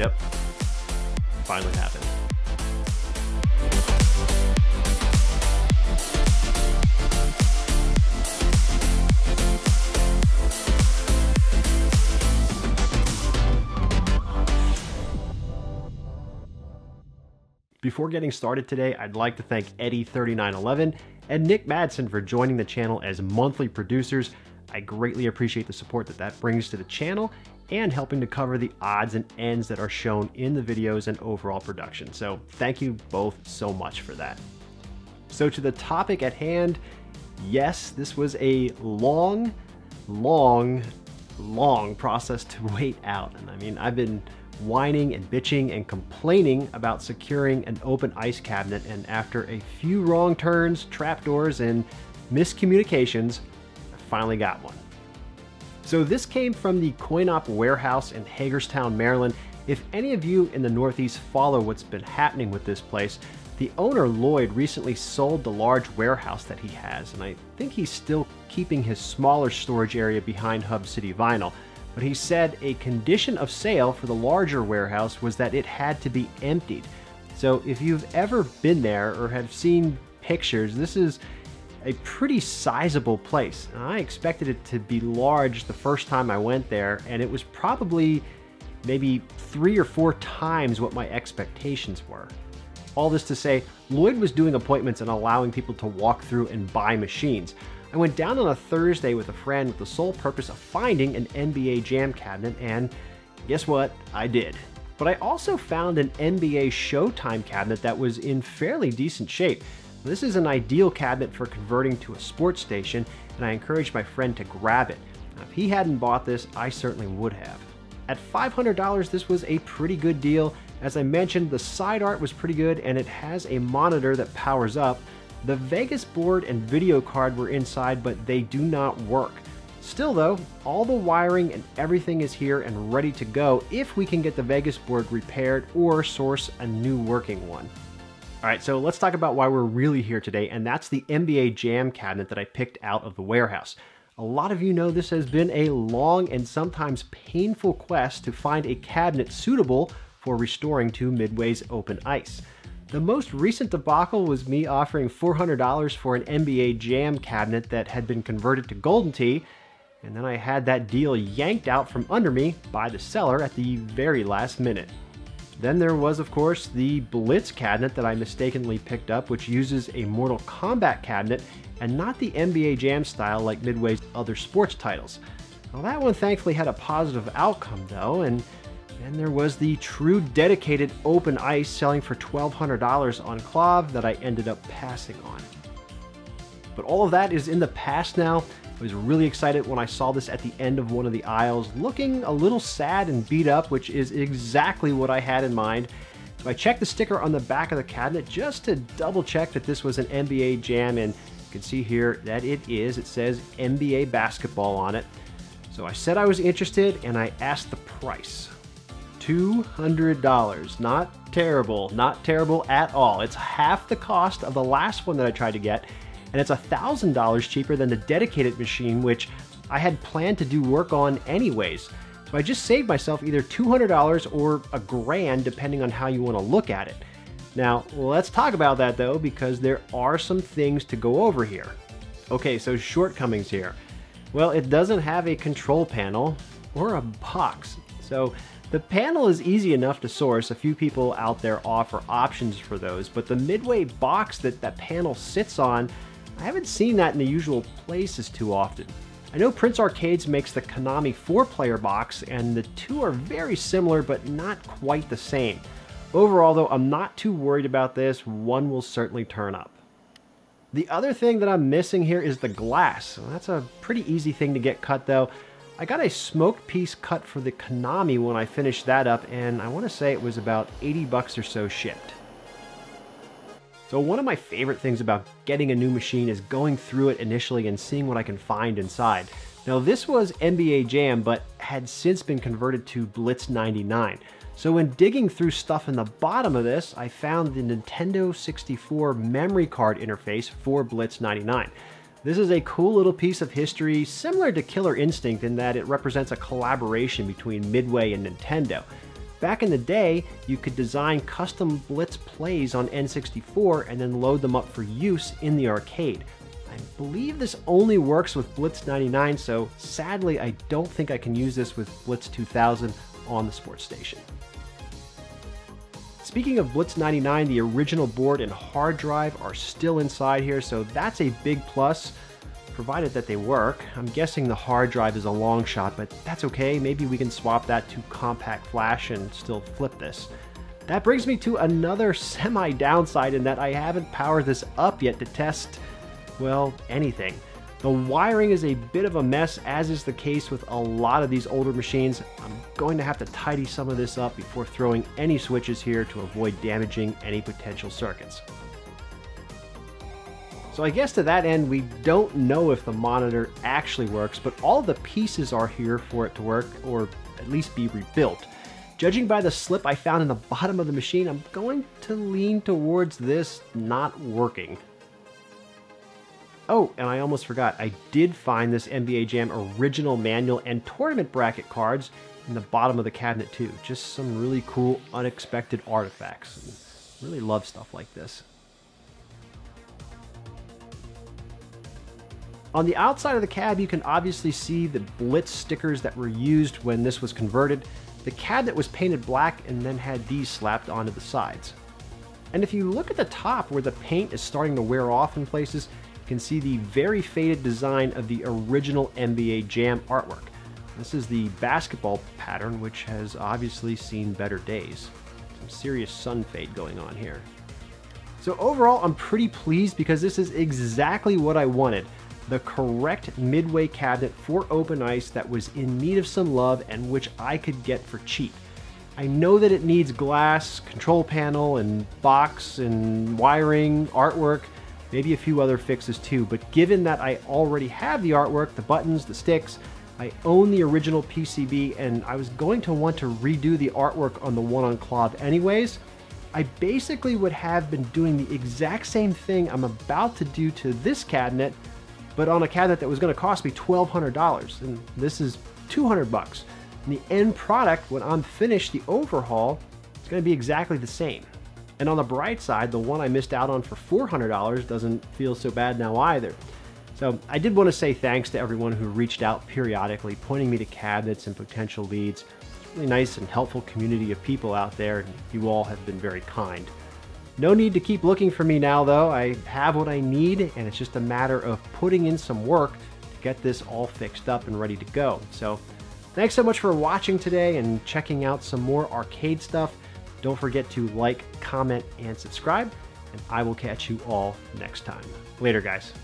Yep. Finally happened. Before getting started today, I'd like to thank Eddie3911 and Nick Madsen for joining the channel as monthly producers. I greatly appreciate the support that that brings to the channel and helping to cover the odds and ends that are shown in the videos and overall production. So thank you both so much for that. So to the topic at hand, yes, this was a long, long, long process to wait out. And I mean, I've been whining and bitching and complaining about securing an open ice cabinet and after a few wrong turns, trapdoors, and miscommunications, I finally got one. So this came from the CoinOp warehouse in Hagerstown, Maryland. If any of you in the Northeast follow what's been happening with this place, the owner Lloyd recently sold the large warehouse that he has, and I think he's still keeping his smaller storage area behind Hub City Vinyl. But he said a condition of sale for the larger warehouse was that it had to be emptied. So if you've ever been there or have seen pictures, this is a pretty sizable place. I expected it to be large the first time I went there, and it was probably maybe three or four times what my expectations were. All this to say, Lloyd was doing appointments and allowing people to walk through and buy machines. I went down on a Thursday with a friend with the sole purpose of finding an NBA Jam cabinet, and guess what? I did. But I also found an NBA Showtime cabinet that was in fairly decent shape. This is an ideal cabinet for converting to a sports station, and I encouraged my friend to grab it. Now, if he hadn't bought this, I certainly would have. At $500, this was a pretty good deal. As I mentioned, the side art was pretty good, and it has a monitor that powers up. The Vegas board and video card were inside, but they do not work. Still though, all the wiring and everything is here and ready to go if we can get the Vegas board repaired or source a new working one. All right, so let's talk about why we're really here today, and that's the NBA Jam cabinet that I picked out of the warehouse. A lot of you know this has been a long and sometimes painful quest to find a cabinet suitable for restoring to Midway's open ice. The most recent debacle was me offering $400 for an NBA Jam cabinet that had been converted to Golden Tee, and then I had that deal yanked out from under me by the seller at the very last minute. Then there was, of course, the Blitz cabinet that I mistakenly picked up, which uses a Mortal Kombat cabinet and not the NBA Jam style like Midway's other sports titles. Well, that one thankfully had a positive outcome though, and then there was the true dedicated open ice selling for $1,200 on KLOV that I ended up passing on. But all of that is in the past now. I was really excited when I saw this at the end of one of the aisles, looking a little sad and beat up, which is exactly what I had in mind. So I checked the sticker on the back of the cabinet just to double check that this was an NBA Jam, and you can see here that it is. It says NBA Basketball on it. So I said I was interested, and I asked the price. $200. Not terrible, not terrible at all. It's half the cost of the last one that I tried to get, and it's $1,000 cheaper than the dedicated machine, which I had planned to do work on anyways. So I just saved myself either $200 or a grand, depending on how you want to look at it. Now, let's talk about that though, because there are some things to go over here. Okay, so shortcomings here. Well, it doesn't have a control panel or a box. So the panel is easy enough to source. A few people out there offer options for those, but the Midway box that that panel sits on I haven't seen that in the usual places too often. I know Prince Arcades makes the Konami 4-player box, and the two are very similar but not quite the same. Overall though, I'm not too worried about this, one will certainly turn up. The other thing that I'm missing here is the glass. That's a pretty easy thing to get cut though. I got a smoked piece cut for the Konami when I finished that up, and I want to say it was about 80 bucks or so shipped. So one of my favorite things about getting a new machine is going through it initially and seeing what I can find inside. Now this was NBA Jam, but had since been converted to Blitz 99. So when digging through stuff in the bottom of this, I found the Nintendo 64 memory card interface for Blitz 99. This is a cool little piece of history similar to Killer Instinct in that it represents a collaboration between Midway and Nintendo. Back in the day, you could design custom Blitz plays on N64 and then load them up for use in the arcade. I believe this only works with Blitz 99, so sadly I don't think I can use this with Blitz 2000 on the sports station. Speaking of Blitz 99, the original board and hard drive are still inside here, so that's a big plus, provided that they work. I'm guessing the hard drive is a long shot, but that's okay. Maybe we can swap that to compact flash and still flip this. That brings me to another semi downside in that I haven't powered this up yet to test, well, anything. The wiring is a bit of a mess, as is the case with a lot of these older machines. I'm going to have to tidy some of this up before throwing any switches here to avoid damaging any potential circuits. So I guess to that end, we don't know if the monitor actually works, but all the pieces are here for it to work, or at least be rebuilt. Judging by the slip I found in the bottom of the machine, I'm going to lean towards this not working. Oh, and I almost forgot, I did find this NBA Jam original manual and tournament bracket cards in the bottom of the cabinet too. Just some really cool, unexpected artifacts. Really love stuff like this. On the outside of the cab, you can obviously see the Blitz stickers that were used when this was converted. The cab that was painted black and then had these slapped onto the sides. And if you look at the top where the paint is starting to wear off in places, you can see the very faded design of the original NBA Jam artwork. This is the basketball pattern, which has obviously seen better days. Some serious sun fade going on here. So overall, I'm pretty pleased because this is exactly what I wanted. The correct midway cabinet for open ice that was in need of some love and which I could get for cheap. I know that it needs glass, control panel, and box, and wiring, artwork, maybe a few other fixes too, but given that I already have the artwork, the buttons, the sticks, I own the original PCB and I was going to want to redo the artwork on the one on KLOV anyways, I basically would have been doing the exact same thing I'm about to do to this cabinet, but on a cabinet that was going to cost me $1,200, and this is 200 bucks. And the end product, when I'm finished the overhaul, is going to be exactly the same. And on the bright side, the one I missed out on for $400 doesn't feel so bad now either. So I did want to say thanks to everyone who reached out periodically, pointing me to cabinets and potential leads. It's a really nice and helpful community of people out there, and you all have been very kind. No need to keep looking for me now, though. I have what I need, and it's just a matter of putting in some work to get this all fixed up and ready to go. So thanks so much for watching today and checking out some more arcade stuff. Don't forget to like, comment, and subscribe, and I will catch you all next time. Later, guys.